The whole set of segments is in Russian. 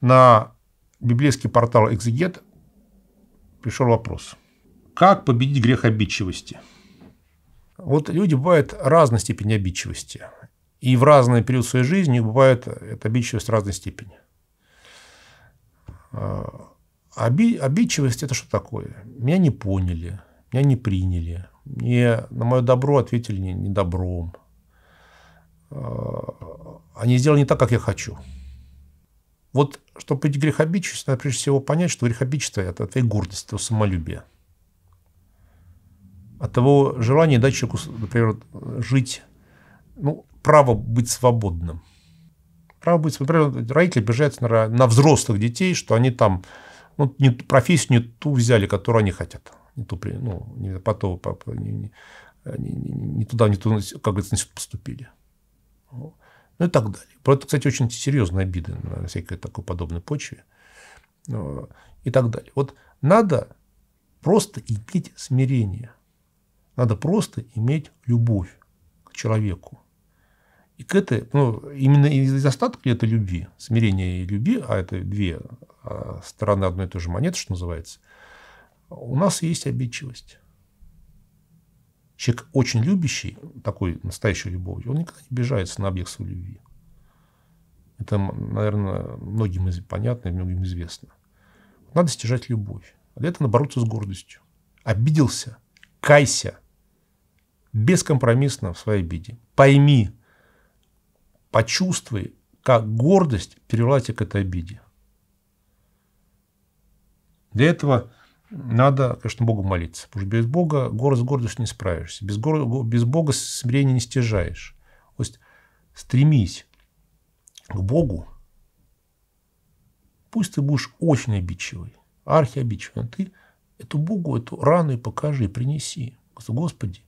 на библейский портал «Экзегет» пришел вопрос. Как победить грех обидчивости? Вот люди бывают разной степени обидчивости. И в разный период своей жизни бывает эта обидчивость разной степени. А, оби, обидчивость – это что такое? Меня не поняли, меня не приняли, мне на мое добро ответили не, не добром. А, они сделали не так, как я хочу. Вот, чтобы быть грехобичностью, надо прежде всего понять, что грехобичество – это твоя гордость, твое самолюбие. От того желания дать человеку, например, жить, ну, право быть свободным. Право быть свободным. Например, родители обижаются на, на взрослых детей, что они там ну, не, профессию не ту взяли, которую они хотят. Не ту, ну, не, по то, по, не, не, не, туда, не туда, как говорится, поступили. Ну и так далее. Это, кстати, очень серьезные обиды на всякой такой подобной почве. Ну, и так далее. Вот надо просто иметь смирение. Надо просто иметь любовь к человеку. И к этой, ну, именно из остатка этой любви, смирения и любви, а это две а, стороны одной и той же монеты, что называется, у нас есть обидчивость. Человек очень любящий, такой настоящей любовью, он никогда не обижается на объект своей любви. Это, наверное, многим понятно и многим известно. Надо стяжать любовь. А для этого бороться с гордостью. Обиделся, кайся. Бескомпромиссно в своей обиде. Пойми, почувствуй, как гордость привела тебя к этой обиде. Для этого надо, конечно, Богу молиться. Потому что без Бога город с гордостью не справишься. Без, гор... без Бога смирение не стяжаешь. То есть стремись к Богу. Пусть ты будешь очень обидчивый, архиобидчивый, но ты эту Богу, эту рану и покажи, принеси. Господи,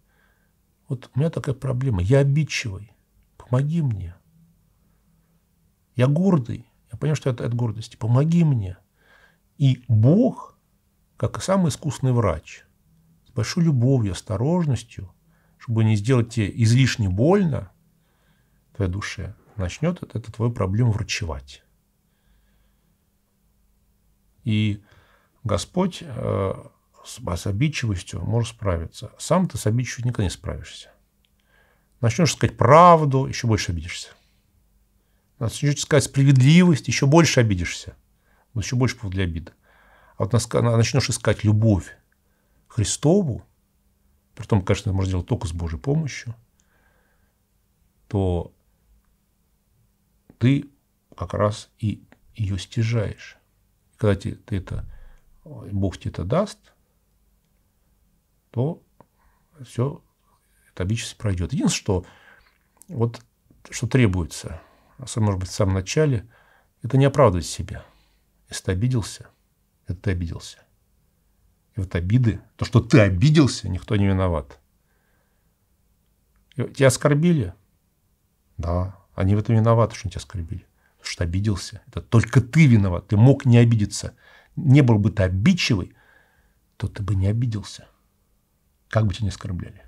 вот у меня такая проблема. Я обидчивый. Помоги мне. Я гордый. Я понимаю, что это от гордости. Помоги мне. И Бог – как и самый искусный врач, с большой любовью, осторожностью, чтобы не сделать тебе излишне больно твоей душе, начнет это, это твою проблему врачевать. И Господь э, с, с обидчивостью может справиться. Сам ты с обидчивостью никогда не справишься. Начнешь сказать правду, еще больше обидишься. Начнешь сказать справедливость, еще больше обидишься. Еще больше повод для обиды. А вот начнешь искать любовь Христову, при том, конечно, это можно сделать только с Божьей помощью, то ты как раз и ее стяжаешь. когда ты, ты это, Бог тебе это даст, то все, это обидчивость пройдет. Единственное, что вот что требуется, особенно, может быть, в самом начале, это не оправдывать себя. Если ты обиделся – это ты обиделся. И вот обиды, то, что ты обиделся, никто не виноват. Тебя оскорбили? Да, они в этом виноваты, что тебя оскорбили. Потому что обиделся. Это только ты виноват. Ты мог не обидеться. Не был бы ты обидчивый, то ты бы не обиделся. Как бы тебя не оскорбляли.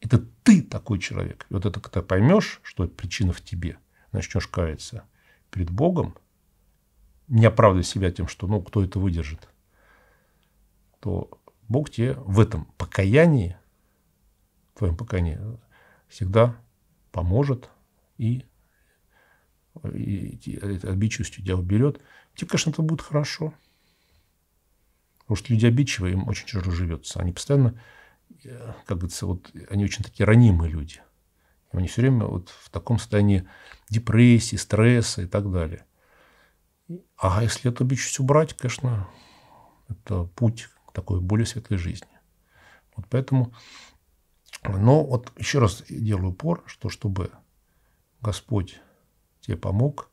Это ты такой человек. И вот это, когда поймешь, что причина в тебе, начнешь каяться перед Богом, не оправдывая себя тем, что ну кто это выдержит, то Бог тебе в этом покаянии, в твоем покаянии, всегда поможет и, и, и обидчивостью тебя уберет. Тебе, конечно, это будет хорошо. Потому что люди обидчивые, им очень тяжело живется. Они постоянно, э, как говорится, вот они очень такие ранимые люди. Они все время вот в таком состоянии депрессии, стресса и так далее. А если эту бичность убрать, конечно, это путь к такой более светлой жизни. Вот поэтому, но вот еще раз делаю упор, что чтобы Господь тебе помог,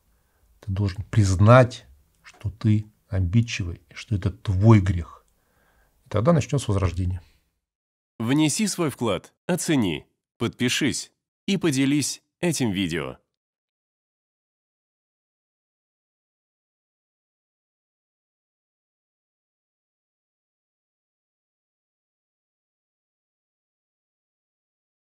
ты должен признать, что ты обидчивый, что это твой грех. И тогда начнется возрождение. Внеси свой вклад, оцени, подпишись и поделись этим видео.